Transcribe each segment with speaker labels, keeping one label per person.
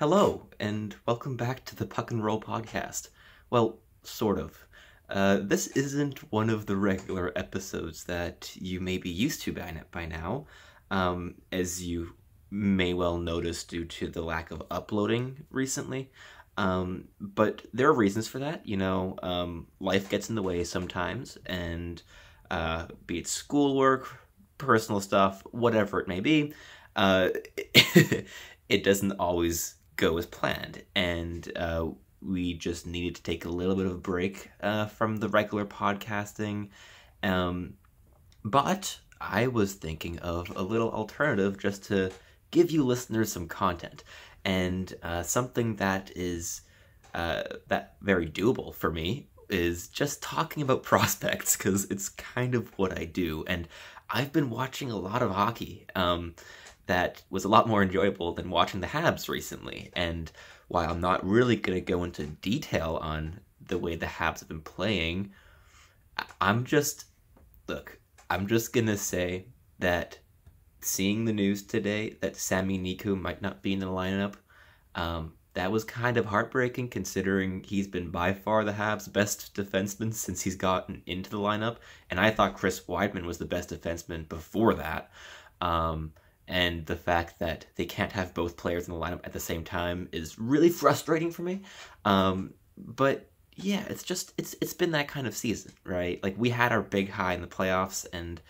Speaker 1: Hello, and welcome back to the Puck and Roll podcast. Well, sort of. Uh, this isn't one of the regular episodes that you may be used to by, by now, um, as you may well notice due to the lack of uploading recently. Um, but there are reasons for that. You know, um, life gets in the way sometimes, and uh, be it schoolwork, personal stuff, whatever it may be, uh, it doesn't always go as planned. And uh, we just needed to take a little bit of a break uh, from the regular podcasting. Um, but I was thinking of a little alternative just to give you listeners some content and uh, something that is uh, that very doable for me is just talking about prospects because it's kind of what I do and I've been watching a lot of hockey. Um, that was a lot more enjoyable than watching the Habs recently. And while I'm not really going to go into detail on the way the Habs have been playing, I'm just, look, I'm just going to say that seeing the news today that Sami Niku might not be in the lineup, um, that was kind of heartbreaking considering he's been by far the Habs' best defenseman since he's gotten into the lineup. And I thought Chris Wideman was the best defenseman before that. Um, and the fact that they can't have both players in the lineup at the same time is really frustrating for me. Um, but yeah, it's just it's it's been that kind of season, right? Like we had our big high in the playoffs, and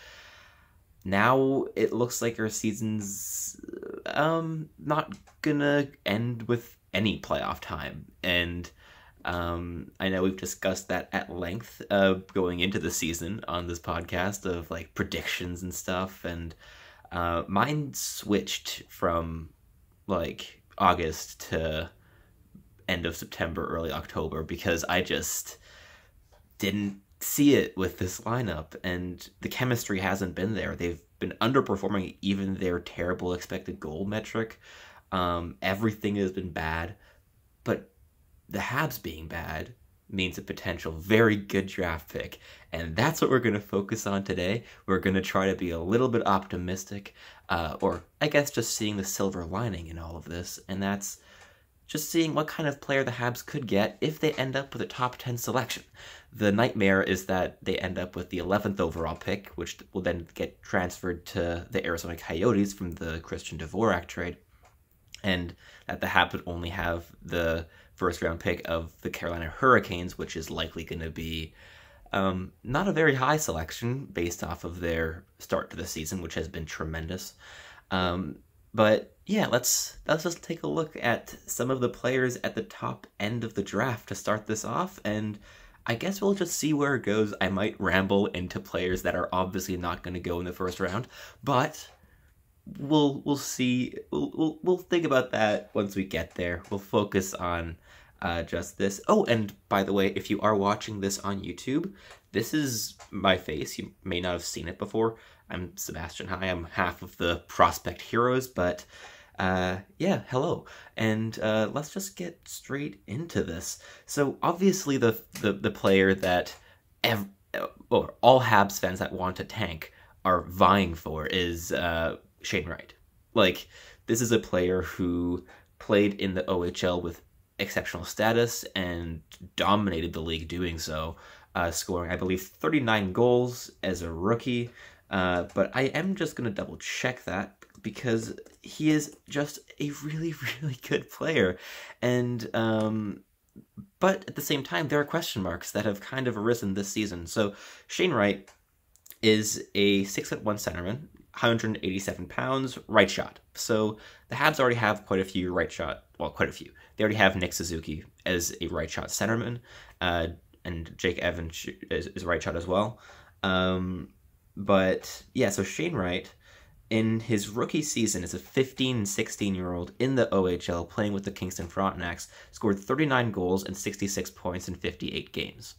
Speaker 1: now it looks like our season's um not gonna end with any playoff time, and. Um, I know we've discussed that at length uh, going into the season on this podcast of like predictions and stuff, and uh, mine switched from like August to end of September, early October because I just didn't see it with this lineup and the chemistry hasn't been there. They've been underperforming even their terrible expected goal metric. Um, everything has been bad, but the Habs being bad means a potential very good draft pick. And that's what we're going to focus on today. We're going to try to be a little bit optimistic, uh, or I guess just seeing the silver lining in all of this. And that's just seeing what kind of player the Habs could get if they end up with a top 10 selection. The nightmare is that they end up with the 11th overall pick, which will then get transferred to the Arizona Coyotes from the Christian Dvorak trade. And that the Habs would only have the first round pick of the Carolina Hurricanes, which is likely going to be um, not a very high selection based off of their start to the season, which has been tremendous. Um, but yeah, let's let's just take a look at some of the players at the top end of the draft to start this off, and I guess we'll just see where it goes. I might ramble into players that are obviously not going to go in the first round, but we'll we'll see. We'll, we'll we'll think about that once we get there. We'll focus on uh, just this. Oh, and by the way, if you are watching this on YouTube, this is my face. You may not have seen it before. I'm Sebastian High. I'm half of the Prospect Heroes, but uh, yeah, hello. And uh, let's just get straight into this. So obviously, the the, the player that ev- or all Habs fans that want to tank are vying for is uh, Shane Wright. Like this is a player who played in the OHL with exceptional status and dominated the league doing so, uh, scoring, I believe, 39 goals as a rookie. Uh, but I am just going to double check that because he is just a really, really good player. And, um, but at the same time, there are question marks that have kind of arisen this season. So Shane Wright is a six foot one centerman, 187 pounds, right shot. So the Habs already have quite a few right shot, well, quite a few. They already have Nick Suzuki as a right shot centerman, uh, and Jake Evans is, is right shot as well. Um, but yeah, so Shane Wright in his rookie season as a 15 16 year old in the OHL playing with the Kingston Frontenacs scored 39 goals and 66 points in 58 games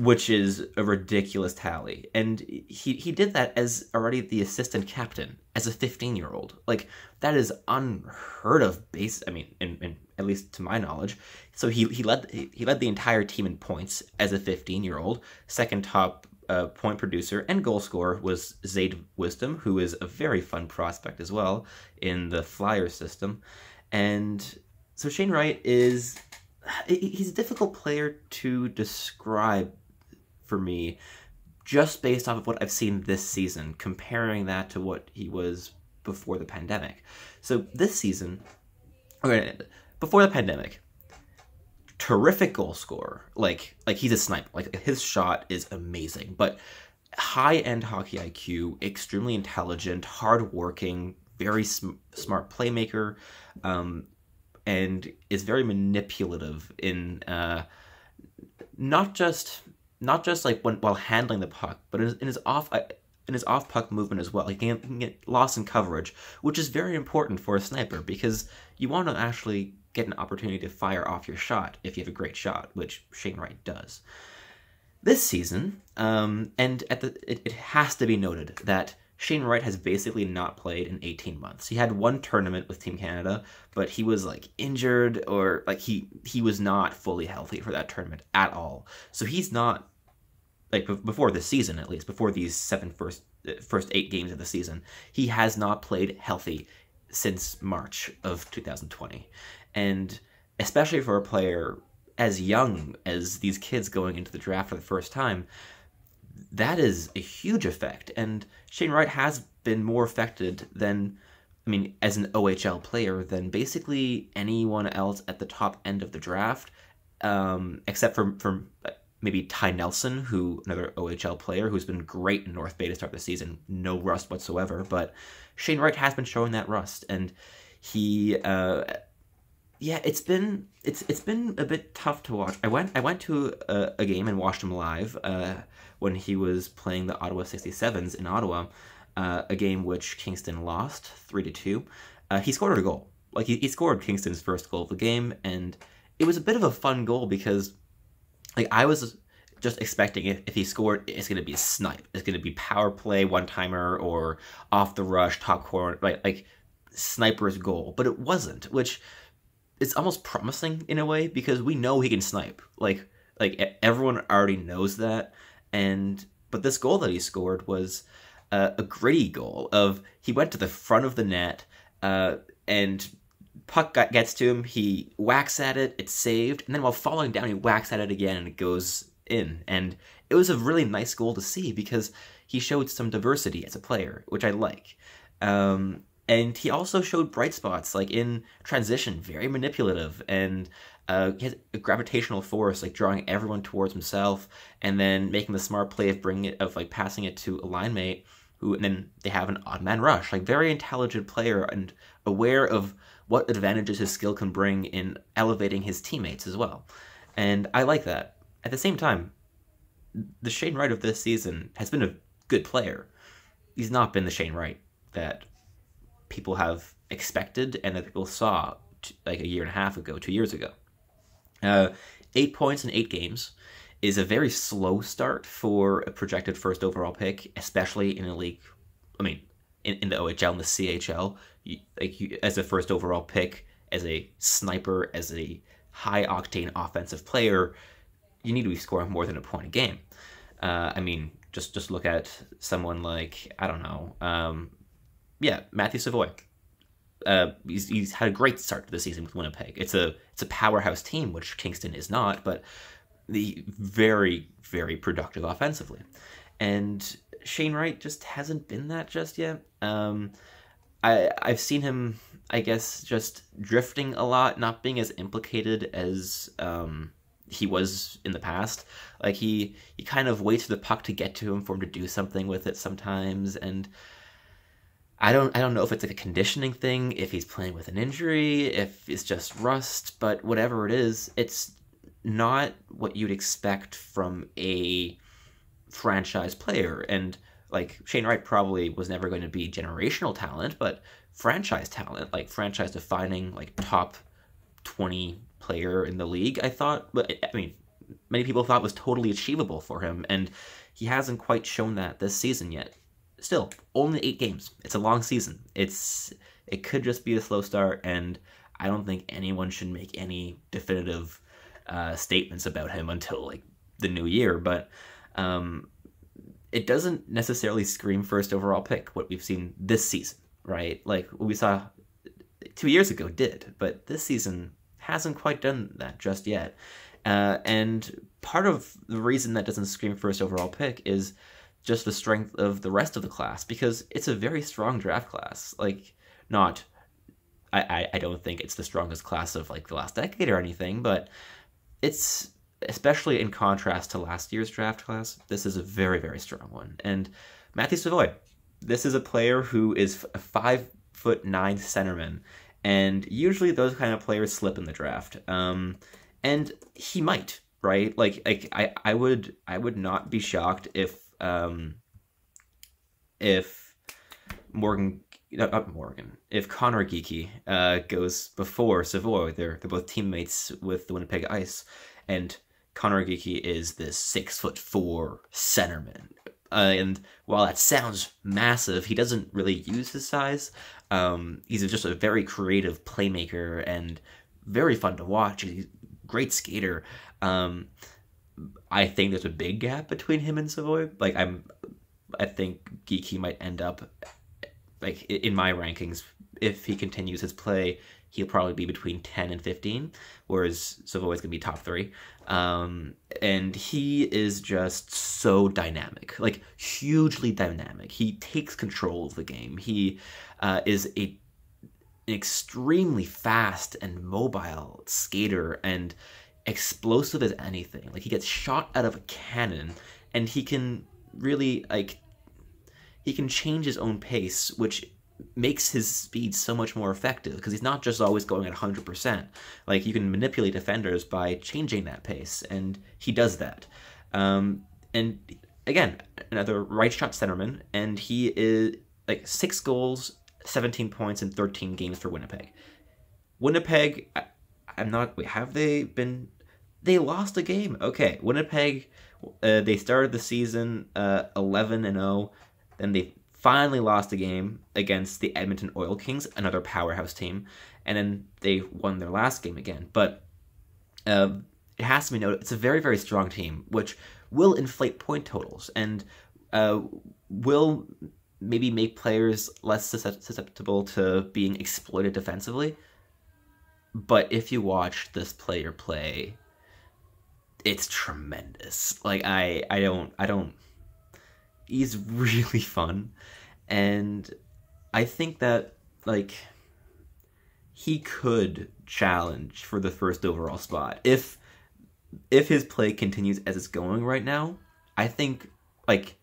Speaker 1: which is a ridiculous tally. And he, he did that as already the assistant captain as a 15 year old. Like, that is unheard of base. I mean, in, in, at least to my knowledge. So he, he led he led the entire team in points as a 15 year old. Second top uh, point producer and goal scorer was Zayde Wisdom, who is a very fun prospect as well in the Flyer system. And so Shane Wright is he's a difficult player to describe for me just based off of what I've seen this season, comparing that to what he was before the pandemic. So this season, okay, before the pandemic, terrific goal scorer. Like like he's a sniper. Like his shot is amazing. But high end hockey IQ, extremely intelligent, hardworking, very sm- smart playmaker, um, and is very manipulative in uh, not just not just like when while handling the puck, but in his, off uh, in his off puck movement as well. He can, can get lost in coverage, which is very important for a sniper because you want to actually get an opportunity to fire off your shot if you have a great shot, which Shane Wright does. This season, um, and at the it, it has to be noted that Shane Wright has basically not played in 18 months. He had one tournament with Team Canada, but he was like injured or like he he was not fully healthy for that tournament at all. So he's not like before this season at least, before these seven first first 8 games of the season, he has not played healthy since March of 2020. And especially for a player as young as these kids going into the draft for the first time, that is a huge effect. And Shane Wright has been more affected than, I mean, as an OHL player than basically anyone else at the top end of the draft, um, except for, for maybe Ty Nelson, who another OHL player who's been great in North Bay to start the season, no rust whatsoever. But Shane Wright has been showing that rust, and he. Uh, yeah, it's been it's it's been a bit tough to watch. I went I went to a, a game and watched him live uh, when he was playing the Ottawa 67s in Ottawa, uh, a game which Kingston lost three to two. Uh, he scored a goal, like he, he scored Kingston's first goal of the game, and it was a bit of a fun goal because, like I was just expecting if, if he scored, it's going to be a snipe. It's going to be power play, one timer, or off the rush, top corner, right? Like sniper's goal, but it wasn't, which it's almost promising in a way because we know he can snipe. Like like everyone already knows that. And but this goal that he scored was uh, a gritty goal of he went to the front of the net uh, and puck got, gets to him. He whacks at it, it's saved, and then while falling down, he whacks at it again and it goes in. And it was a really nice goal to see because he showed some diversity as a player, which I like. Um, and he also showed bright spots like in transition very manipulative and uh, he has a gravitational force like drawing everyone towards himself and then making the smart play of bringing it of like passing it to a line mate who and then they have an odd man rush like very intelligent player and aware of what advantages his skill can bring in elevating his teammates as well and i like that at the same time the shane wright of this season has been a good player he's not been the shane wright that people have expected and that people saw t- like a year and a half ago, two years ago. Uh, eight points in eight games is a very slow start for a projected first overall pick, especially in a league. I mean, in, in the OHL and the CHL, you, like you, as a first overall pick, as a sniper, as a high octane offensive player, you need to be scoring more than a point a game. Uh, I mean, just just look at someone like I don't know, um, yeah, Matthew Savoie. Uh, he's, he's had a great start to the season with Winnipeg. It's a it's a powerhouse team, which Kingston is not, but the very very productive offensively. And Shane Wright just hasn't been that just yet. Um, I I've seen him, I guess, just drifting a lot, not being as implicated as um, he was in the past. Like he he kind of waits for the puck to get to him for him to do something with it sometimes, and I don't I don't know if it's like a conditioning thing, if he's playing with an injury, if it's just rust, but whatever it is, it's not what you'd expect from a franchise player. And like Shane Wright probably was never going to be generational talent, but franchise talent, like franchise defining, like top 20 player in the league, I thought, but I mean, many people thought was totally achievable for him. And he hasn't quite shown that this season yet still only eight games. It's a long season. It's it could just be a slow start, and I don't think anyone should make any definitive uh, statements about him until like the new year. But um, it doesn't necessarily scream first overall pick. What we've seen this season, right? Like we saw two years ago did, but this season hasn't quite done that just yet. Uh, and part of the reason that doesn't scream first overall pick is just the strength of the rest of the class because it's a very strong draft class. Like, not, I, I, I don't think it's the strongest class of like the last decade or anything, but it's especially in contrast to last year's draft class. This is a very very strong one. And Matthew Savoie, this is a player who is a five foot nine centerman, and usually those kind of players slip in the draft. Um, and he might, right? Like, like I, I would, I would not be shocked if, um, if Morgan, not Morgan, if Conor Geekie uh, goes before Savoie, they're they're both teammates with the Winnipeg Ice, and Geekie is this six foot four centerman. Uh, and while that sounds massive, he doesn't really use his size. Um, he's just a very creative playmaker and very fun to watch. He's a great skater. Um, I think there's a big gap between him and Savoie. Like I'm, I think Geekie might end up, like in my rankings, if he continues his play, he'll probably be between 10 and 15, whereas Savoie is going to be top three. Um, and he is just so dynamic, like hugely dynamic. He takes control of the game. He uh, is a an extremely fast and mobile skater and explosive as anything. Like he gets shot out of a cannon and he can really like he can change his own pace, which makes his speed so much more effective because he's not just always going at 100%. Like, you can manipulate defenders by changing that pace, and he does that. Um, and again, another right shot centerman, and he is like six goals, 17 points in 13 games for Winnipeg. Winnipeg, I, am not, wait, have they been, they lost a game. Okay, Winnipeg, uh, they started the season uh, 11 and 0, then they finally lost a game against the Edmonton Oil Kings, another powerhouse team, and then they won their last game again. But uh, it has to be noted, it's a very, very strong team, which will inflate point totals and uh, will maybe make players less susceptible to being exploited defensively. But if you watch this player play, it's tremendous. Like I, I don't, I don't he's really fun. And i think that like he could challenge for the first overall spot. If if his play continues as it's going right now i think like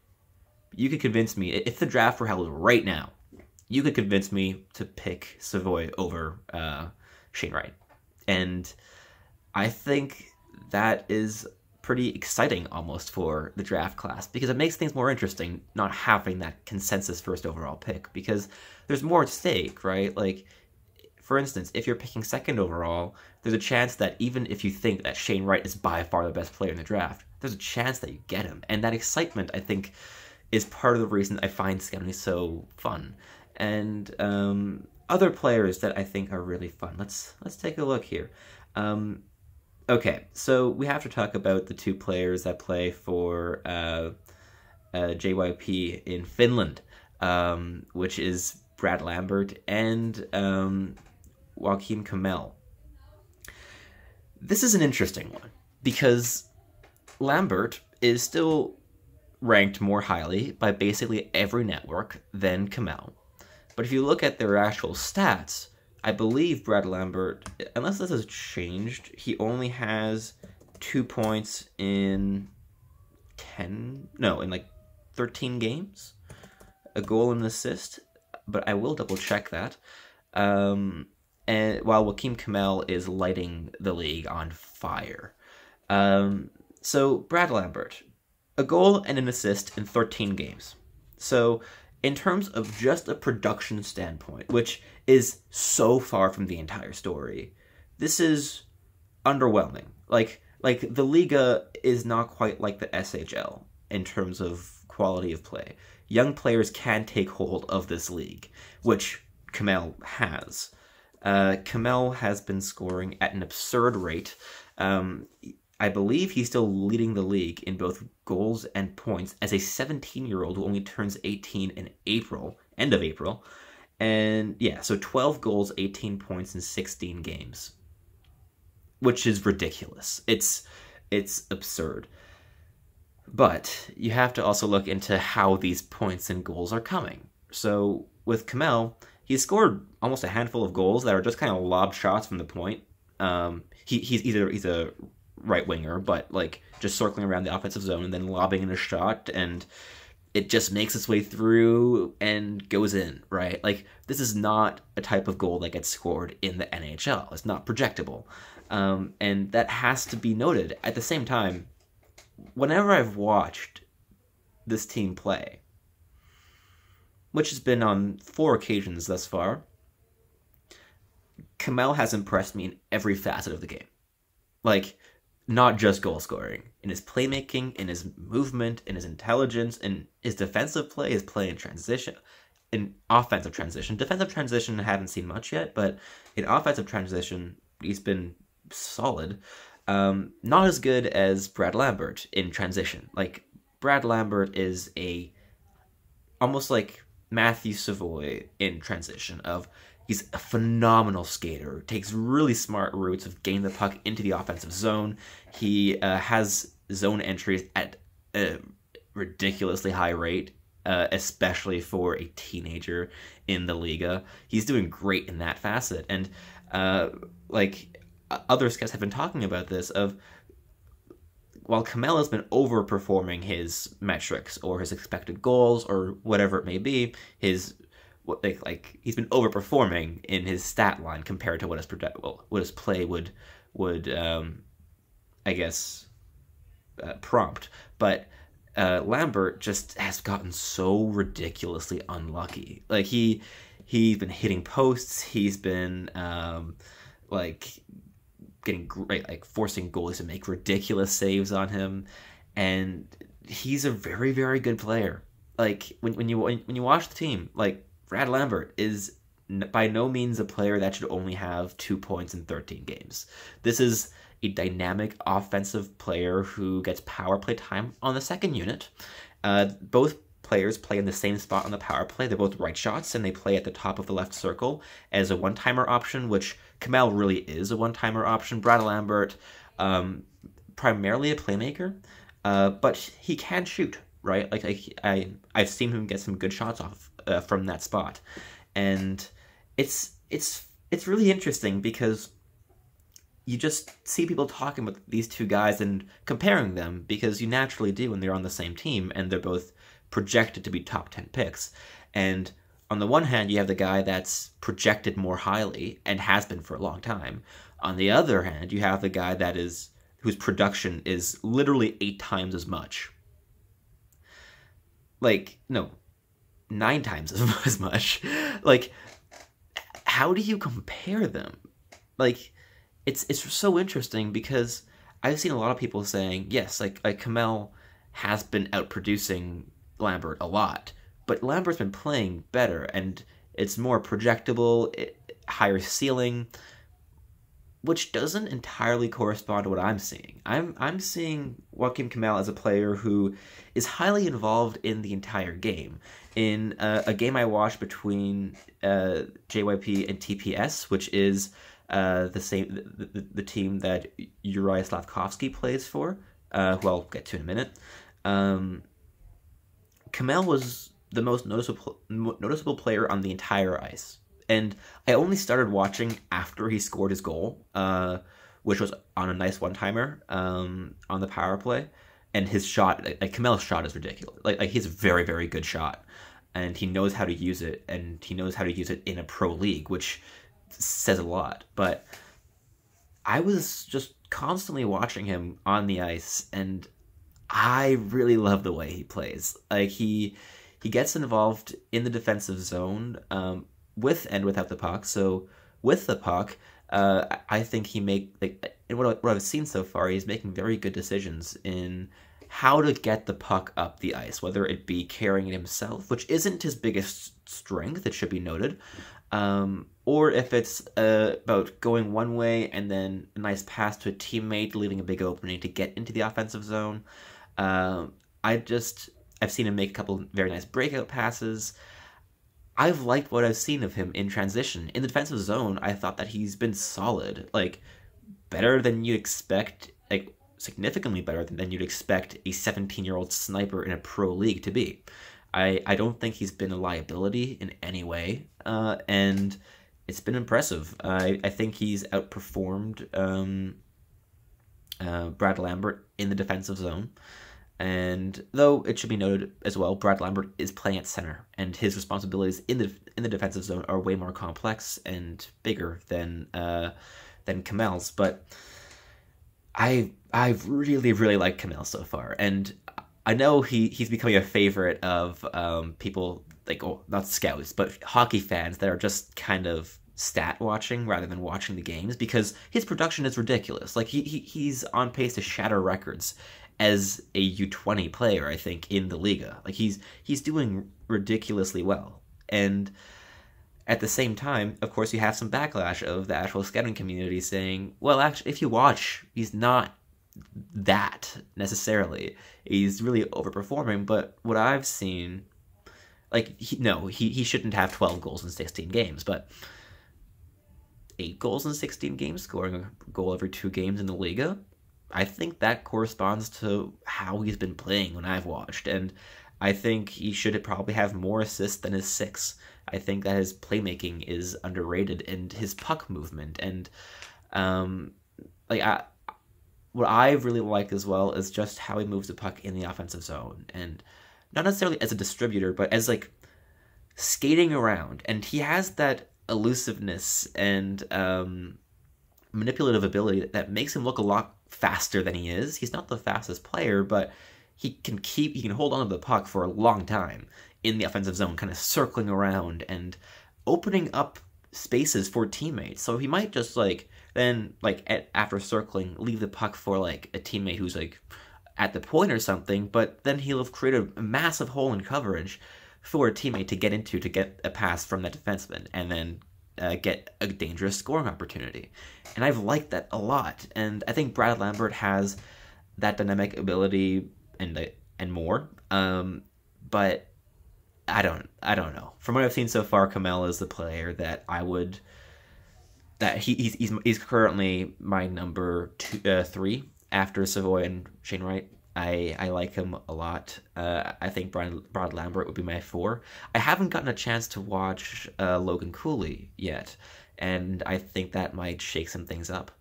Speaker 1: you could convince me if the draft were held right now you could convince me to pick savoie over uh, shane wright. And i think that is pretty exciting almost for the draft class because it makes things more interesting not having that consensus first overall pick because there's more at stake, right? Like, for instance, if you're picking second overall, there's a chance that even if you think that Shane Wright is by far the best player in the draft, there's a chance that you get him. And that excitement, I think, is part of the reason I find scouting so fun. And um, other players that I think are really fun. Let's let's take a look here. Um, Okay, so we have to talk about the two players that play for uh, uh, JYP in Finland, um, which is Brad Lambert and um, Joakim Kemell. This is an interesting one because Lambert is still ranked more highly by basically every network than Kemell. But if you look at their actual stats, I believe Brad Lambert, unless this has changed, he only has two points in 10, no, in like 13 games, a goal and an assist, but I will double check that. Um, and while Joakim Kemell is lighting the league on fire. Um, so, Brad Lambert, a goal and an assist in 13 games. So, in terms of just a production standpoint, which is so far from the entire story, this is underwhelming. Like like the Liiga is not quite like the SHL in terms of quality of play. Young players can take hold of this league, which Kemell has. Uh, Kemell has been scoring at an absurd rate. Um, I believe he's still leading the league in both goals and points as a 17 year old who only turns 18 in April, end of April. And yeah, so 12 goals, 18 points in 16 games. Which is ridiculous. It's it's absurd. But you have to also look into how these points and goals are coming. So with Kemell, he scored almost a handful of goals that are just kind of lob shots from the point. Um, he, he's either he's a right winger, but like just circling around the offensive zone and then lobbing in a shot, and it just makes its way through and goes in. Right, like this is not a type of goal that gets scored in the NHL. It's not projectable, um, and that has to be noted. At the same time, whenever I've watched this team play, which has been on four occasions thus far, Kemell has impressed me in every facet of the game. Like, not just goal scoring, in his playmaking, in his movement, in his intelligence, in his defensive play, his play in transition, in offensive transition. Defensive transition, I haven't seen much yet, but in offensive transition, he's been solid. Um, not as good as Brad Lambert in transition. Like Brad Lambert is a almost like Matthew Savoie in transition of he's a phenomenal skater, takes really smart routes of getting the puck into the offensive zone. He uh, has zone entries at a ridiculously high rate. Uh, especially for a teenager in the Liiga, he's doing great in that facet, and uh, like other scouts have been talking about this of while Kemell's been overperforming his metrics or his expected goals or whatever it may be, his what like he's been overperforming in his stat line compared to what his well, what his play would would um, I guess uh, prompt. But uh, Lambert just has gotten so ridiculously unlucky. Like he he's been hitting posts. He's been um, like getting great, like forcing goalies to make ridiculous saves on him, and he's a very very good player. Like when when you when you watch the team, like Brad Lambert is by no means a player that should only have two points in 13 games. This is a dynamic offensive player who gets power play time on the second unit. Uh, both players play in the same spot on the power play. They're both right shots, and they play at the top of the left circle as a one timer option, which Kemell really is a one timer option. Brad Lambert, um, primarily a playmaker, uh, but he can shoot, right? Like I, I, I've seen him get some good shots off uh, from that spot, and it's it's it's really interesting because you just see people talking about these two guys and comparing them because you naturally do when they're on the same team and they're both projected to be top 10 picks. And on the one hand, you have the guy that's projected more highly and has been for a long time. On the other hand, you have the guy that is whose production is literally eight times as much. Like, no, nine times as much. Like, how do you compare them? Like, it's it's so interesting because I've seen a lot of people saying, yes, like like Kemell has been outproducing Lambert a lot, but Lambert's been playing better and it's more projectable, it, higher ceiling, which doesn't entirely correspond to what I'm seeing. I'm I'm seeing Joakim Kemell as a player who is highly involved in the entire game. In a game I watched between uh, JYP and TPS, which is uh, the same the, the, the, team that Juraj Slafkovsky plays for, uh, who I'll get to in a minute. Um, Kemell was the most noticeable noticeable player on the entire ice, and I only started watching after he scored his goal, uh, which was on a nice one timer um, on the power play. And his shot, like Kemell's shot, is ridiculous. Like, like he's a very very good shot, and he knows how to use it, and he knows how to use it in a pro league, which says a lot. But I was just constantly watching him on the ice, and I really love the way he plays. Like he he gets involved in the defensive zone um, with and without the puck. So with the puck, uh, I think he make like in what, what I've seen so far, he's making very good decisions in how to get the puck up the ice, whether it be carrying it himself, which isn't his biggest strength, it should be noted, um, or if it's uh, about going one way and then a nice pass to a teammate, leaving a big opening to get into the offensive zone. Um, I just I've seen him make a couple very nice breakout passes. I've liked what I've seen of him in transition. In the defensive zone, I thought that he's been solid, like better than you'd expect, like significantly better than than you'd expect a 17 year old sniper in a pro league to be. I, I don't think he's been a liability in any way, uh, and it's been impressive. I, I think he's outperformed um, uh, Brad Lambert in the defensive zone. And though it should be noted as well, Brad Lambert is playing at center, and his responsibilities in the in the defensive zone are way more complex and bigger than uh, than Kemell's. But I I've really really like Kamel so far, and I know he he's becoming a favorite of um, people like oh, not scouts but hockey fans that are just kind of stat watching rather than watching the games because his production is ridiculous. Like he, he he's on pace to shatter records as a U20 player, I think, in the Liiga. Like he's he's doing ridiculously well. And at the same time, of course, you have some backlash of the actual scouting community saying, well, actually, if you watch, he's not that necessarily. He's really overperforming, but what I've seen, like, he, no, he, he shouldn't have 12 goals in 16 games, but eight goals in 16 games, scoring a goal every two games in the Liiga, I think that corresponds to how he's been playing when I've watched. And I think he should probably have more assists than his six. I think that his playmaking is underrated and his puck movement and um like I what I really like as well is just how he moves the puck in the offensive zone and not necessarily as a distributor but as like skating around and he has that elusiveness and um manipulative ability that makes him look a lot faster than he is. He's not the fastest player, but he can keep he can hold on to the puck for a long time in the offensive zone, kind of circling around and opening up spaces for teammates. So he might just like then like at, after circling leave the puck for like a teammate who's like at the point or something, but then he'll have created a massive hole in coverage for a teammate to get into to get a pass from that defenseman and then uh, get a dangerous scoring opportunity. And I've liked that a lot. And I think Brad Lambert has that dynamic ability and uh, and more. Um, but I don't I don't know. From what I've seen so far, Kemell is the player that I would that he, he's, he's he's currently my number two, uh, three after Savoie and Shane Wright. I, I like him a lot. Uh, I think Brian, Brad Lambert would be my four. I haven't gotten a chance to watch uh, Logan Cooley yet, and I think that might shake some things up.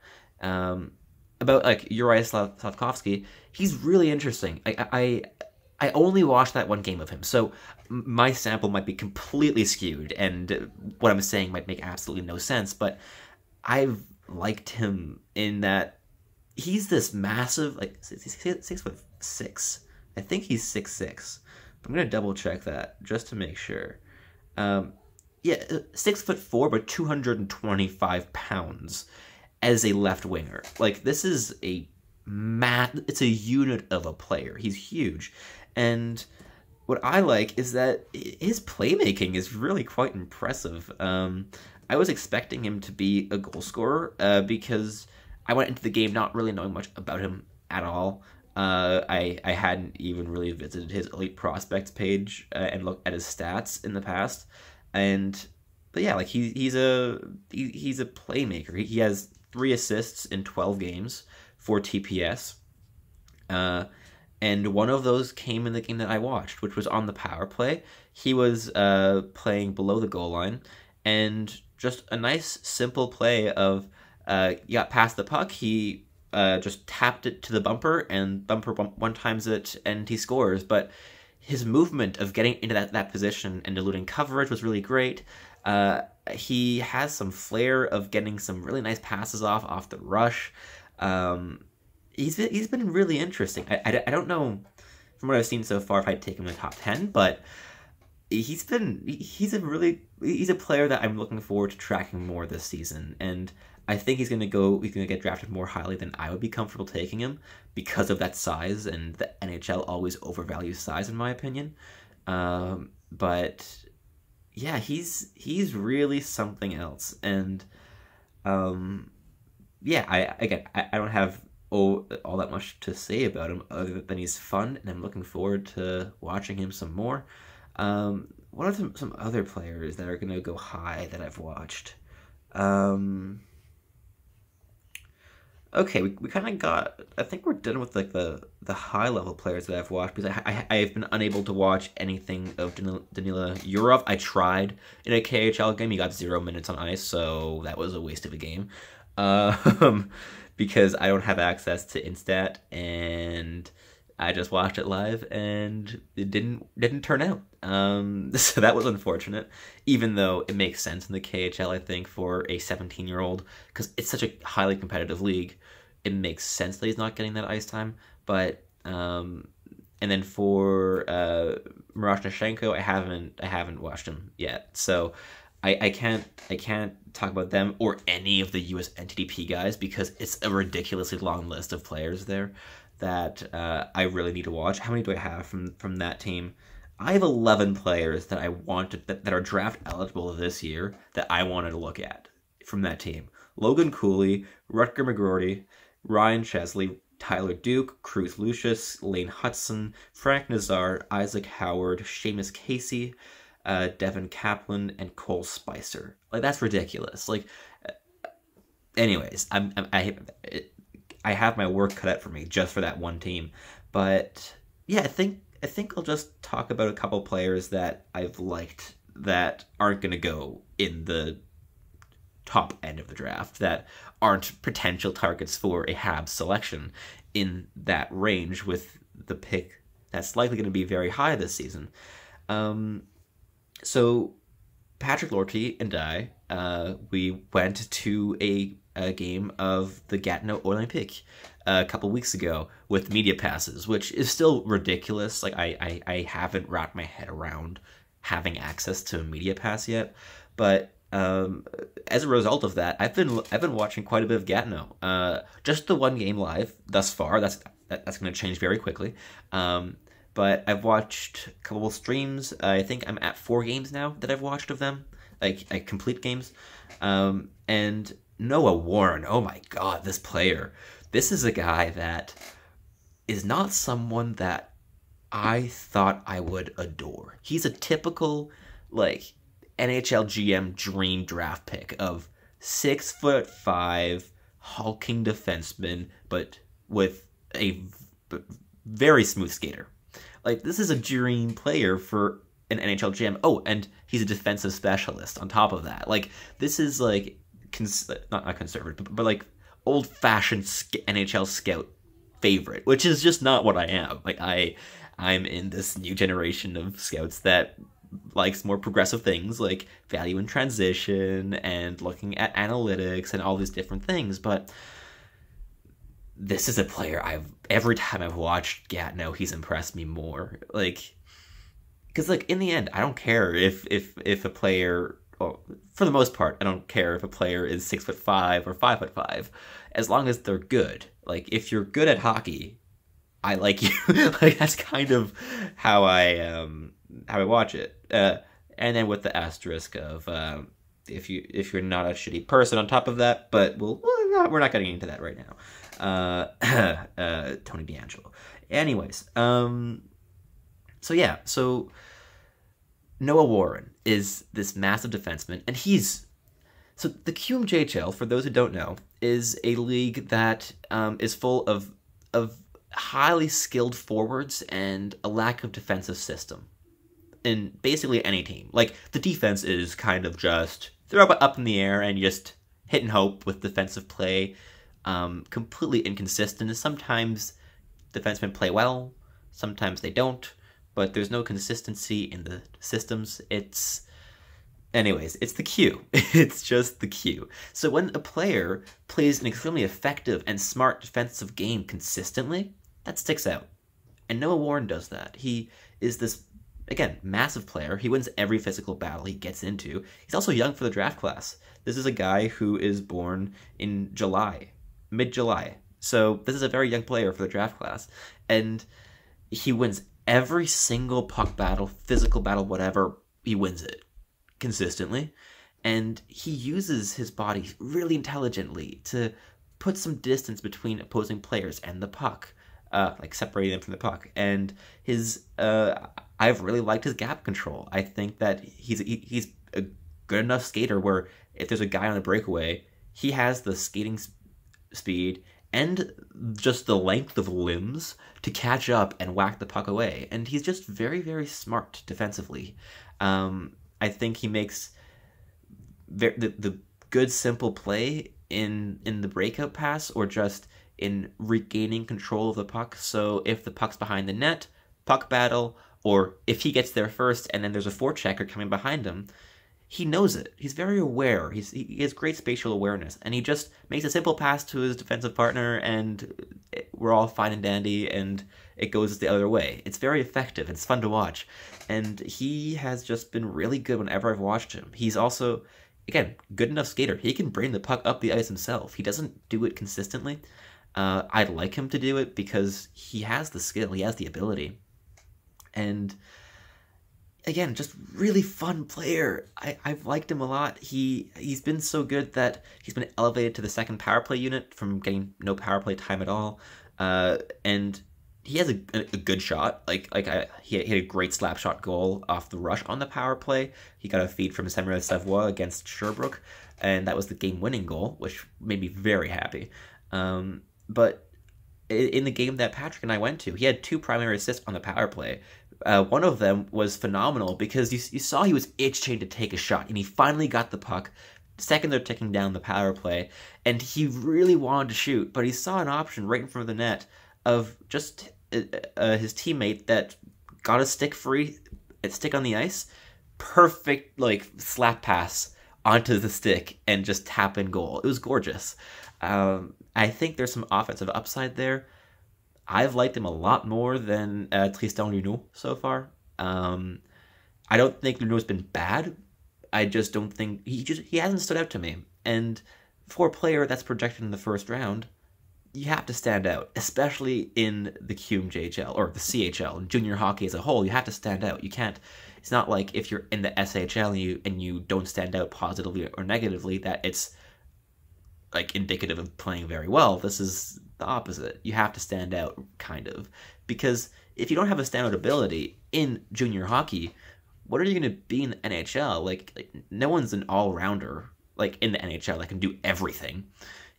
Speaker 1: Um, about like Uri Slafkovsky, he's really interesting. I, I I only watched that one game of him, so my sample might be completely skewed, and what I'm saying might make absolutely no sense. But I've liked him in that he's this massive, like six, foot six. I think he's six six. I'm gonna double check that just to make sure. Um, yeah, uh, six foot four, but 225 pounds as a left winger. Like this is a mat. It's a unit of a player. He's huge, and what I like is that his playmaking is really quite impressive. Um, I was expecting him to be a goal scorer uh, because I went into the game not really knowing much about him at all. Uh, I I hadn't even really visited his elite prospects page uh, and looked at his stats in the past, and but yeah, like he he's a he, he's a playmaker. He, he has three assists in twelve games for TPS, uh, and one of those came in the game that I watched, which was on the power play. He was uh playing below the goal line, and just a nice simple play of uh got past the puck. He uh, just tapped it to the bumper, and bumper one times it, and he scores. But his movement of getting into that, that position and eluding coverage was really great. Uh, he has some flair of getting some really nice passes off off the rush. Um, he's been, he's been really interesting. I, I, I, don't know from what I've seen so far if I'd take him in the top ten, but he's been he's a really he's a player that I'm looking forward to tracking more this season and I think he's going to go. He's going to get drafted more highly than I would be comfortable taking him because of that size, and the NHL always overvalues size, in my opinion. Um, but yeah, he's he's really something else, and um, yeah, I again I, I don't have oh, all that much to say about him other than he's fun, and I'm looking forward to watching him some more. Um, what are some, some other players that are going to go high that I've watched? Um, okay, we, we kind of got. I think we're done with like the the high level players that I've watched because I, I have been unable to watch anything of Danila, Yurov. I tried in a KHL game. He got zero minutes on ice, so that was a waste of a game. Um, because I don't have access to Instat and I just watched it live and it didn't didn't turn out. Um, so that was unfortunate. Even though it makes sense in the KHL, I think for a 17 year old because it's such a highly competitive league, it makes sense that he's not getting that ice time. But um, and then for uh, I haven't I haven't watched him yet, so I, I can't I can't talk about them or any of the US NTDP guys because it's a ridiculously long list of players there that uh, I really need to watch. How many do I have from from that team? I have 11 players that I wanted that, that are draft eligible this year that I wanted to look at from that team. Logan Cooley, Rutger McGroarty, Ryan Chesley, Tyler Duke, Cruz Lucius, Lane Hutson, Frank Nazar, Isaac Howard, Seamus Casey, uh, Devin Kaplan, and Cole Spicer. Like that's ridiculous. Like, uh, anyways, I'm, I'm I I have my work cut out for me just for that one team. But yeah, I think I think I'll just talk about a couple players that I've liked that aren't going to go in the top end of the draft that aren't potential targets for a Habs selection in that range with the pick that's likely going to be very high this season. Um, so Patrick Lortie and I, uh, we went to a a game of the Gatineau Olympique a couple weeks ago with media passes, which is still ridiculous. Like I, I, I haven't wrapped my head around having access to a media pass yet, but um, as a result of that, I've been I've been watching quite a bit of Gatineau. Uh, just the one game live thus far. That's that, that's going to change very quickly. Um, but I've watched a couple streams. I think I'm at four games now that I've watched of them, like, like complete games. Um, and Noah Warren, oh my god, this player. This is a guy that is not someone that I thought I would adore. He's a typical, like, NHL GM dream draft pick of six foot five, hulking defenseman, but with a very smooth skater. Like, this is a dream player for an NHL GM. Oh, and he's a defensive specialist on top of that. Like, this is like cons- not not conservative, but, but like old fashioned NHL scout favorite, which is just not what I am. Like I, I'm in this new generation of scouts that likes more progressive things like value in transition and looking at analytics and all these different things. But this is a player I've every time I've watched Gatineau, he's impressed me more. Like, because like in the end, I don't care if if if a player well, for the most part, I don't care if a player is six foot five or five foot five, as long as they're good. Like if you're good at hockey, I like you. like that's kind of how I um how I watch it. Uh, and then with the asterisk of um, if you if you're not a shitty person on top of that, but we'll, we're not we're not getting into that right now. Uh, uh, Tony DeAngelo. Anyways, um, so yeah, so Noah Warren is this massive defenseman, and he's so the QMJHL. For those who don't know, is a league that um, is full of of highly skilled forwards and a lack of defensive system in basically any team. Like the defense is kind of just throw up in the air and just hit and hope with defensive play. Um, completely inconsistent. Sometimes defensemen play well, sometimes they don't but there's no consistency in the systems. It's anyways, it's the Q. it's just the Q. So when a player plays an extremely effective and smart defensive game consistently, that sticks out. And Noah Warren does that. He is this again, massive player. He wins every physical battle he gets into. He's also young for the draft class. This is a guy who is born in July, mid July. So this is a very young player for the draft class. And he wins every single puck battle, physical battle, whatever, he wins it consistently. And he uses his body really intelligently to put some distance between opposing players and the puck, uh, like separating them from the puck. And his, uh, I've really liked his gap control. I think that he's he's a good enough skater where if there's a guy on a breakaway, he has the skating speed and just the length of limbs to catch up and whack the puck away. And he's just very, very smart defensively. Um, I think he makes the, the good, simple play in in the breakout pass or just in regaining control of the puck. So if the puck's behind the net, puck battle, or if he gets there first and then there's a forechecker coming behind him, he knows it. He's very aware. He's he has great spatial awareness, and he just makes a simple pass to his defensive partner, and we're all fine and dandy, and it goes the other way. It's very effective. It's fun to watch, and he has just been really good whenever I've watched him. He's also, again, good enough skater. He can bring the puck up the ice himself. He doesn't do it consistently. Uh, I'd like him to do it because he has the skill. He has the ability, and again, just really fun player. I, I've liked him a lot. He he's been so good that he's been elevated to the second power play unit from getting no power play time at all. Uh, and he has a, a, good shot. Like like I, he hit a great slap shot goal off the rush on the power play. He got a feed from Samuel Savoie against Sherbrooke, and that was the game winning goal, which made me very happy. Um, but in the game that Patrick and I went to, he had two primary assists on the power play, uh, one of them was phenomenal because you, you saw he was itching to take a shot, and he finally got the puck. Second, they're taking down the power play, and he really wanted to shoot, but he saw an option right in front of the net of just uh, uh his teammate that got a stick free, a stick on the ice, perfect like slap pass onto the stick and just tap in goal. It was gorgeous. Um, I think there's some offensive upside there. I've liked him a lot more than uh, Tristan Luneau so far. Um, I don't think Luneau's been bad. I just don't think he just he hasn't stood out to me. And for a player that's projected in the first round, you have to stand out, especially in the QMJHL or the CHL and junior hockey as a whole. You have to stand out. You can't. It's not like if you're in the SHL and you and you don't stand out positively or negatively that it's like indicative of playing very well. This is the opposite. You have to stand out, kind of. Because if you don't have a standout ability in junior hockey, what are you going to be in the NHL? Like, like no one's an all rounder, like, in the NHL that can do everything.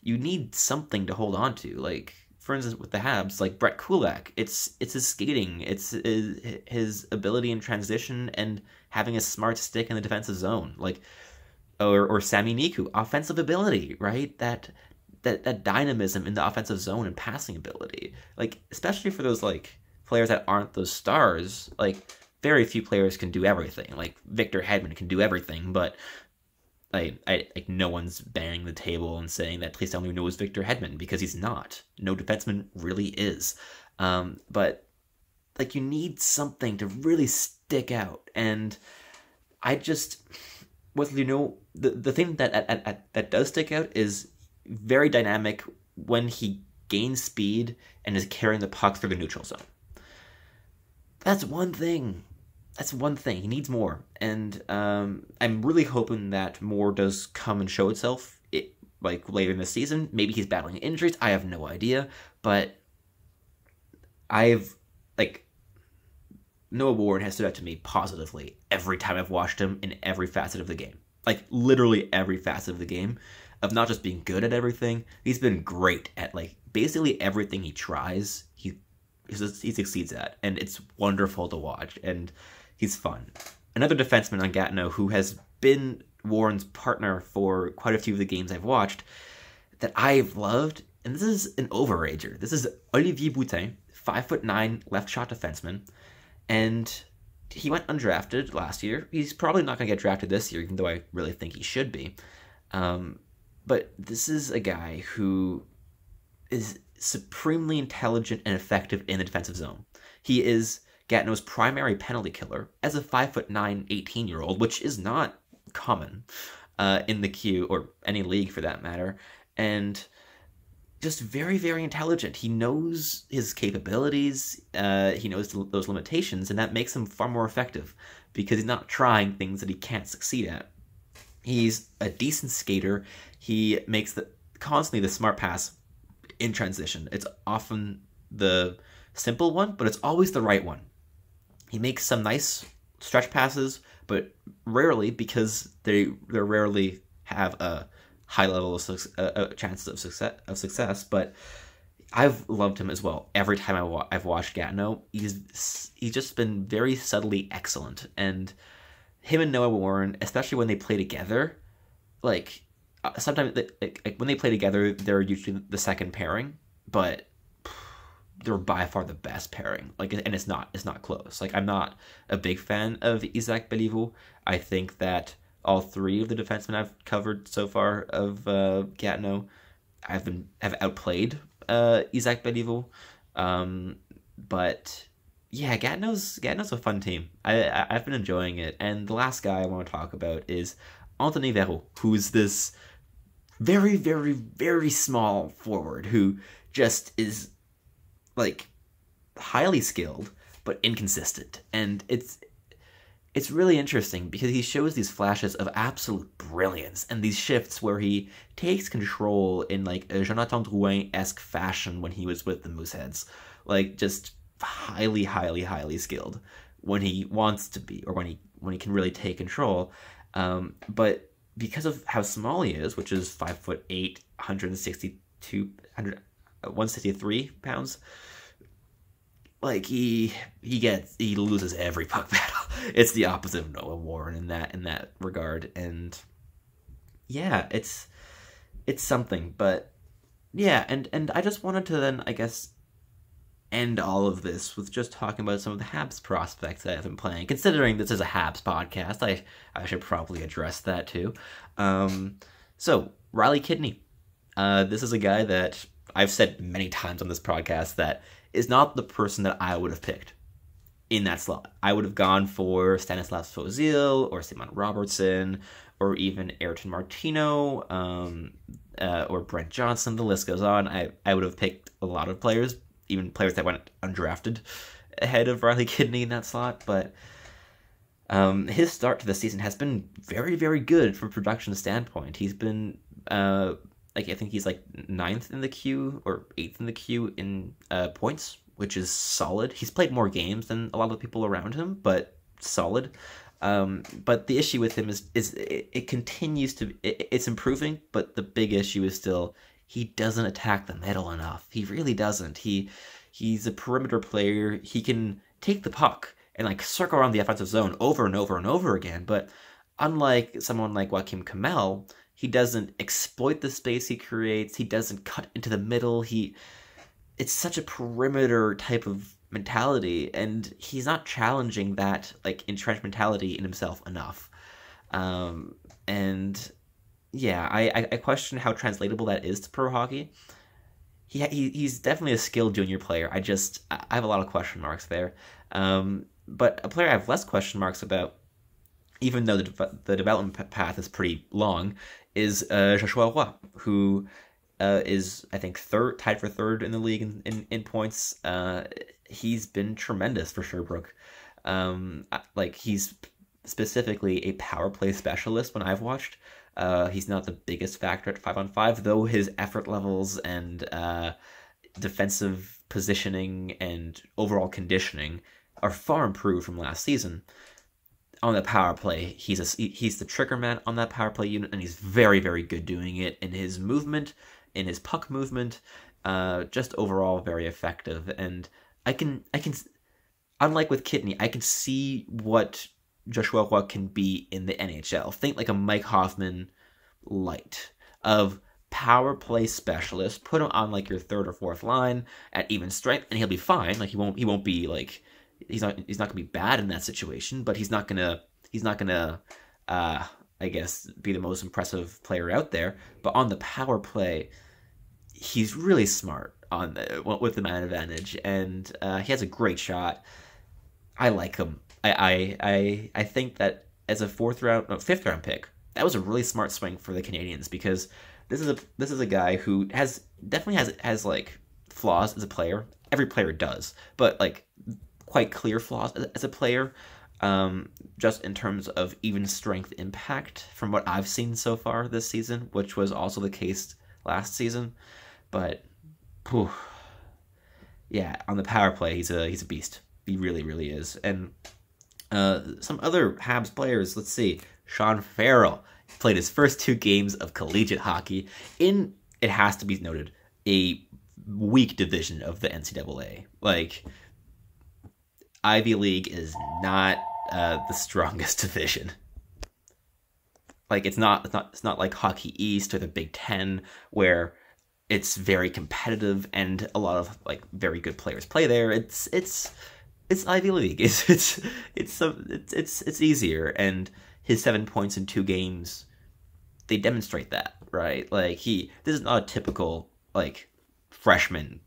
Speaker 1: You need something to hold on to. Like, for instance, with the Habs, like Brett Kulak, it's it's his skating, it's his, his ability in transition and having a smart stick in the defensive zone. Like, or, or Sami Niku, offensive ability, right? That that that dynamism in the offensive zone and passing ability. Like especially for those like players that aren't those stars, like very few players can do everything. Like Victor Hedman can do everything, but like I like no one's banging the table and saying that Tristan Luneau is Victor Hedman because he's not. No defenseman really is. Um, but like you need something to really stick out, and I just with know the the thing that at, at, that does stick out is very dynamic when he gains speed and is carrying the puck through the neutral zone. That's one thing. That's one thing. He needs more, and um, I'm really hoping that more does come and show itself. It, like later in the season, maybe he's battling injuries. I have no idea, but I've like Noah Warren has stood out to me positively every time I've watched him in every facet of the game. Like literally every facet of the game of not just being good at everything. He's been great at like basically everything he tries. He he succeeds at, and it's wonderful to watch. And he's fun. Another defenseman on Gatineau who has been Warren's partner for quite a few of the games I've watched that I've loved, and this is an overager. This is Olivier Boutin, five foot nine left shot defenseman, and he went undrafted last year. He's probably not going to get drafted this year, even though I really think he should be. Um, but this is a guy who is supremely intelligent and effective in the defensive zone. He is Gatineau's primary penalty killer as a 5'9, 18 year old, which is not common uh, in the Q or any league for that matter. And just very, very intelligent. He knows his capabilities, uh, he knows those limitations, and that makes him far more effective because he's not trying things that he can't succeed at. He's a decent skater. He makes the constantly the smart pass in transition. It's often the simple one, but it's always the right one. He makes some nice stretch passes, but rarely because they they rarely have a high level of uh, chances of success of success. But I've loved him as well. Every time I wa- I've watched Gatineau, he's he's just been very subtly excellent, and him and Noah Warren, especially when they play together, like uh, sometimes they, like, when they play together, they're usually the second pairing, but they're by far the best pairing. Like, and it's not it's not close. Like, I'm not a big fan of Isaac Béliveau. I think that all three of the defensemen I've covered so far of uh, Gatineau, I've been have outplayed uh, Isaac Béliveau. Um, but yeah, Gatineau's Gatineau's a fun team. I, I have been enjoying it. And the last guy I want to talk about is Anthony Verreault, who's this very, very, very small forward who just is like highly skilled but inconsistent. And it's it's really interesting because he shows these flashes of absolute brilliance and these shifts where he takes control in like a Jonathan Drouin esque fashion when he was with the Mooseheads. Like just highly, highly, highly skilled when he wants to be or when he when he can really take control. Um, but because of how small he is, which is five foot eight, 162, 100, 163 pounds, like he he gets he loses every puck battle. It's the opposite of Noah Warren in that in that regard, and yeah, it's it's something. But yeah, and and I just wanted to then I guess end all of this with just talking about some of the Habs prospects that I've been playing. Considering this is a Habs podcast, I I should probably address that too. Um, so Riley Kidney, uh, this is a guy that I've said many times on this podcast that is not the person that I would have picked in that slot. I would have gone for Stanislav Svozil or Simon Robertsson or even Ayrton Martino um, uh, or Brent Johnson. The list goes on. I, I would have picked a lot of players, even players that went undrafted ahead of Riley Kidney in that slot. But um, his start to the season has been very, very good from production standpoint. He's been uh, like I think he's like ninth in the Q or eighth in the Q in uh, points, which is solid. He's played more games than a lot of people around him, but solid. Um, but the issue with him is is it, it continues to it, it's improving, but the big issue is still he doesn't attack the middle enough. He really doesn't. He he's a perimeter player. He can take the puck and like circle around the offensive zone over and over and over again, but unlike someone like Joakim Kemell, he doesn't exploit the space he creates. He doesn't cut into the middle. He it's such a perimeter type of mentality and he's not challenging that like entrenched mentality in himself enough. Um and yeah, I, I question how translatable that is to pro hockey. He, he he's definitely a skilled junior player. I just I have a lot of question marks there. Um, but a player I have less question marks about, even though the, the development path is pretty long, is uh, Joshua Roy, who uh, is I think third, tied for third in the league in in, in points. Uh, he's been tremendous for Sherbrooke. Um, like he's specifically a power play specialist when I've watched. Uh, he's not the biggest factor at five on five, though his effort levels and uh, defensive positioning and overall conditioning are far improved from last season on the power play. He's a he's the trigger man on that power play unit, and he's very very good doing it in his movement, in his puck movement, uh, just overall very effective. And I can I can, unlike with Kidney, I can see what Joshua Roy can be in the NHL. Think like a Mike Hoffman light of power play specialist. Put him on like your third or fourth line at even strength, and he'll be fine. Like he won't he won't be like he's not he's not gonna be bad in that situation, but he's not gonna he's not gonna uh, I guess be the most impressive player out there. But on the power play, he's really smart on the, with the man advantage, and uh, he has a great shot. I like him. I I I, I think that as a fourth round, no, fifth round pick, that was a really smart swing for the Canadiens because this is a this is a guy who has definitely has has like flaws as a player. Every player does, but like quite clear flaws as a player, um, just in terms of even strength impact from what I've seen so far this season, which was also the case last season. But, whew, yeah, on the power play, he's a he's a beast. He really, really is. And uh, some other Habs players, let's see. Sean Farrell played his first two games of collegiate hockey in, it has to be noted, a weak division of the NCAA. Like, Ivy League is not uh, the strongest division. Like it's not it's not it's not like Hockey East or the Big Ten where it's very competitive and a lot of like very good players play there. It's it's it's Ivy League. It's it's it's it's it's, it's easier. And his seven points in two games they demonstrate that right? Like he this is not a typical like freshman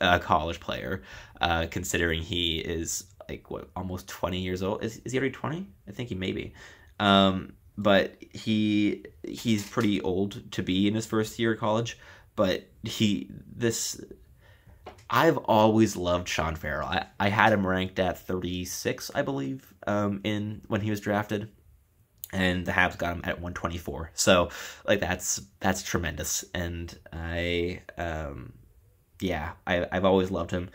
Speaker 1: uh, college player uh, considering he is like what almost 20 years old? Is, is he already 20 i think he may be. Um, but he he's pretty old to be in his first year of college but he this I've always loved Sean Farrell. I, I had him ranked at 36, I believe, um, in when he was drafted, and the Habs got him at 124. So like that's that's tremendous, and I um, yeah I I've always loved him,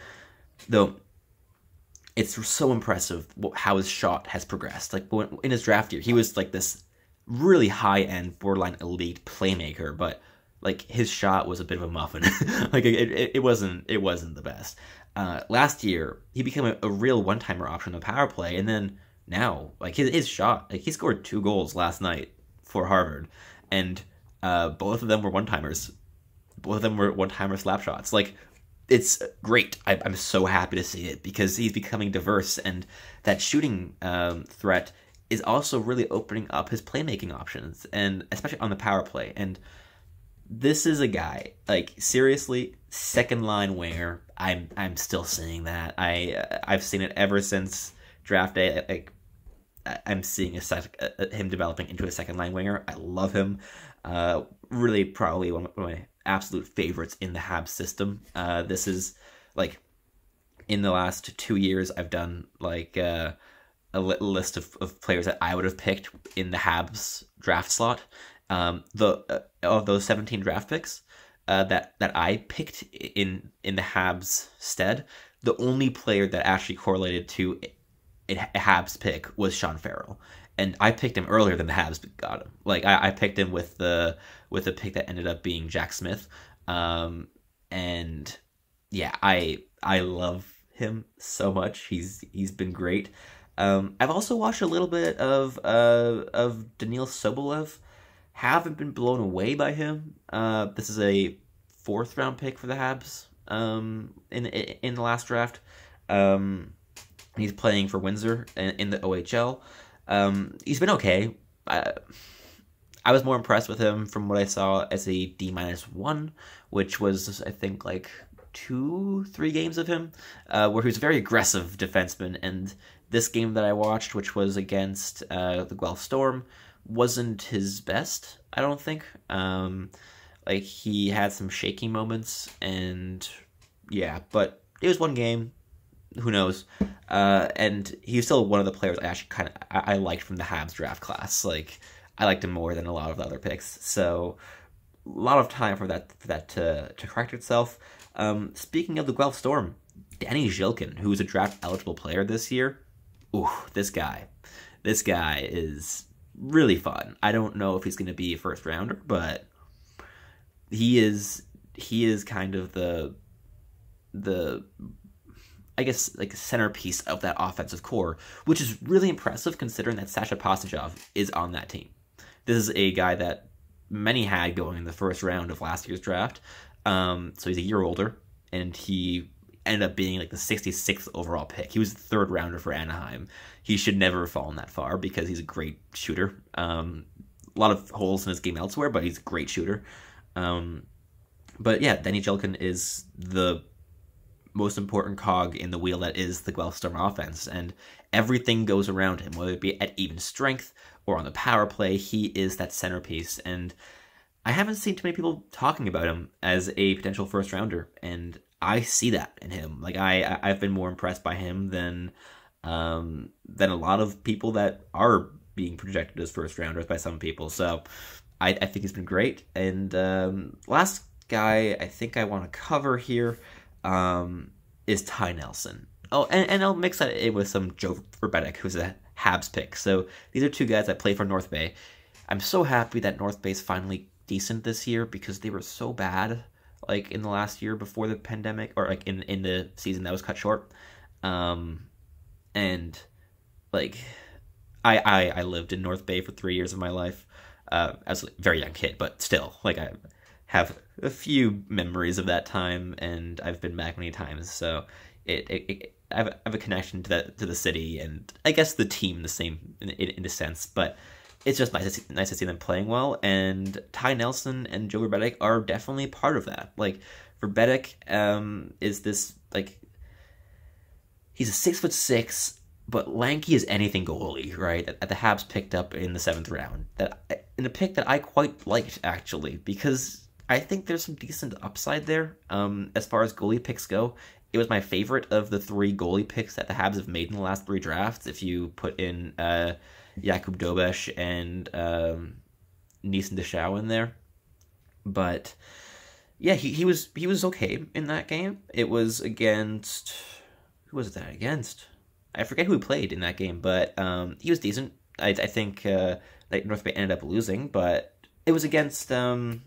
Speaker 1: though. It's so impressive how his shot has progressed. Like in his draft year, he was like this really high end, borderline elite playmaker, but like his shot was a bit of a muffin. like it, it, it, wasn't it wasn't the best. Uh, last year he became a, a real one timer option on the power play, and then now like his his shot like he scored two goals last night for Harvard, and uh, both of them were one timers. Both of them were one timer slap shots. Like it's great. I, am so happy to see it because he's becoming diverse, and that shooting um, threat is also really opening up his playmaking options, and especially on the power play. And this is a guy like seriously second line winger. I'm I'm still seeing that. I uh, I've seen it ever since draft day. Like I'm seeing a sec- uh, him developing into a second line winger. I love him. Uh, really, probably one of my absolute favorites in the Habs system. Uh, this is like in the last two years, I've done like uh, a list of, of players that I would have picked in the Habs draft slot, um, the uh, of those 17 draft picks uh, that that I picked in in the Habs stead, the only player that actually correlated to a, Habs pick was Sean Farrell, and I picked him earlier than the Habs got him. Like I, I picked him with the with the pick that ended up being Jack Smith, um, and yeah, I I love him so much. He's he's been great. Um, I've also watched a little bit of uh, of Daniil Sobolev haven't been blown away by him. Uh, this is a fourth round pick for the Habs um, in in the last draft. Um, he's playing for Windsor in, in the OHL. Um, he's been okay. I, I was more impressed with him from what I saw as a D minus one, which was I think like two, three games of him, uh, where he was a very aggressive defenseman. And this game that I watched, which was against uh, the Guelph Storm, wasn't his best, I don't think. Um, like he had some shaky moments, and yeah, but it was one game. Who knows? Uh, and he's still one of the players I actually kind of I, I liked from the Habs draft class. Like I liked him more than a lot of the other picks. So a lot of time for that for that to to correct itself. Um, speaking of the Guelph Storm, Danny Zhilkin, who is a draft eligible player this year, ooh, this guy, this guy is really fun. I don't know if he's going to be a first rounder, but he is he is kind of the the I guess like centerpiece of that offensive core, which is really impressive considering that Sasha Pastujov is on that team. This is a guy that many had going in the first round of last year's draft. Um, so he's a year older, and he ended up being like the 66th overall pick. He was the third rounder for Anaheim. He should never have fallen that far because he's a great shooter. Um, a lot of holes in his game elsewhere, but he's a great shooter. Um, but yeah, Danny Zhilkin is the most important cog in the wheel that is the Guelph Storm offense, and everything goes around him, whether it be at even strength or on the power play. He is that centerpiece, and I haven't seen too many people talking about him as a potential first rounder, and I see that in him. Like I, I've been more impressed by him than, um, than a lot of people that are being projected as first rounders by some people. So, I, I think he's been great. And um, last guy I think I want to cover here um, is Ty Nelson. oh, and, and I'll mix that in with some Joe Vrbetic, who's a Habs pick. So these are two guys that play for North Bay. I'm so happy that North Bay's finally decent this year because they were so bad like in the last year before the pandemic or like in in the season that was cut short. Um and like I I, I lived in North Bay for 3 years of my life. Uh, as a very young kid, but still, like I have a few memories of that time, and I've been back many times. So it, it, it I, have, I have a connection to that to the city, and I guess the team the same in, in, in a sense. But it's just nice to see, nice to see them playing well. And Ty Nelson and Joe Vrbetic are definitely part of that. Like Vrbetic um, is this like he's a six foot six, but lanky as anything goalie, right? That the Habs picked up in the seventh round. That in a pick that I quite liked actually because I think there's some decent upside there. Um, as far as goalie picks go, it was my favorite of the three goalie picks that the Habs have made in the last three drafts. If you put in uh, Jakub Dobeš and um, Neeson Deschamps in there, but yeah, he, he was he was okay in that game. It was against who was that against? I forget who he played in that game, but um, he was decent. I, I think uh, like North Bay ended up losing, but it was against. Um,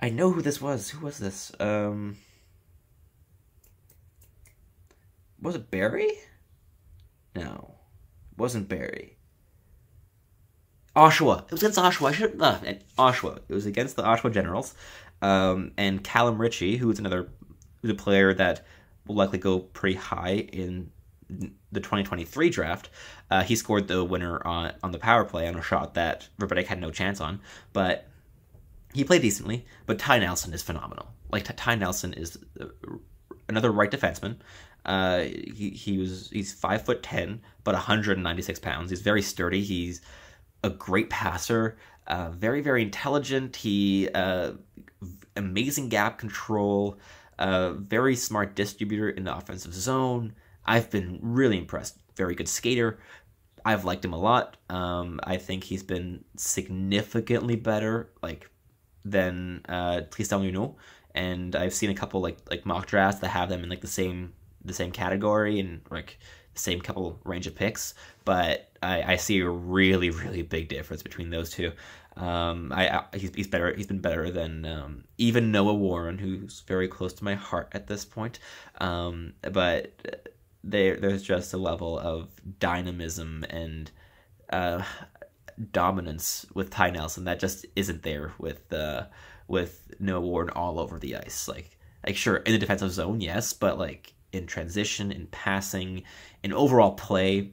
Speaker 1: I know who this was. Who was this? Um, was it Barrie? No, wasn't Barrie. Oshawa. It was against Oshawa. I should uh, Oshawa. It was against the Oshawa Generals, um, and Callum Ritchie, who is another who's a player that will likely go pretty high in the 2023 draft. Uh, he scored the winner on on the power play on a shot that Vrbetic had no chance on, but he played decently. But Ty Nelson is phenomenal. Like Ty Nelson is uh, another right defenseman. Uh, he he was he's five foot ten, but 196 pounds. He's very sturdy. He's a great passer. Uh, very very intelligent. He uh, amazing gap control. Uh, very smart distributor in the offensive zone. I've been really impressed. Very good skater. I've liked him a lot. Um, I think he's been significantly better, like than uh, Tristan Luneau. And I've seen a couple like like mock drafts that have them in like the same the same category and like the same couple range of picks, but I, I see a really really big difference between those two. Um, I, I he's, he's better. He's been better than um, even Noah Warren, who's very close to my heart at this point. Um, but there there's just a level of dynamism and uh, dominance with Ty Nelson that just isn't there with uh, with Noah Warren all over the ice. Like like sure in the defensive zone, yes, but like in transition, in passing, in overall play,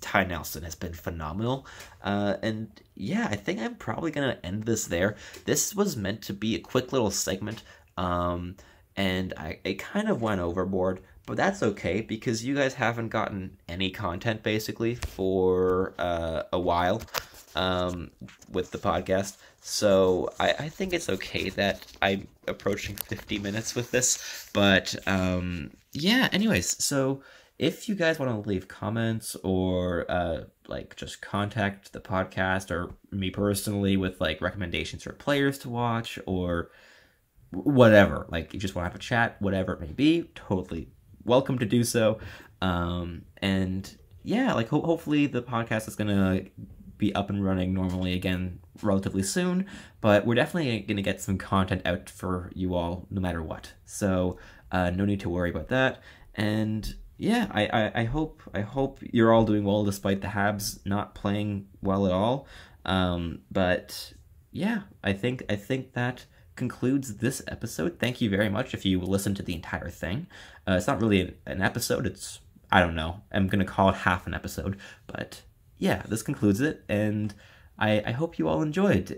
Speaker 1: Ty Nelson has been phenomenal. Uh, and yeah, I think I'm probably going to end this there. This was meant to be a quick little segment. Um, and I, I kind of went overboard, but that's okay because you guys haven't gotten any content basically for uh, a while um, with the podcast. So I, I think it's okay that I'm approaching 50 minutes with this. But um, yeah, anyways, so if you guys want to leave comments or uh, like just contact the podcast or me personally with like recommendations for players to watch or whatever, like you just want to have a chat, whatever it may be, totally welcome to do so. Um, and yeah, like ho- hopefully the podcast is gonna be up and running normally again relatively soon, but we're definitely gonna get some content out for you all no matter what. So uh, no need to worry about that. And yeah, I, I, I hope I hope you're all doing well despite the Habs not playing well at all. Um, but yeah, I think I think that concludes this episode. Thank you very much if you listened to the entire thing. Uh, it's not really an episode. It's I don't know. I'm gonna call it half an episode, but yeah, this concludes it, and I I hope you all enjoyed.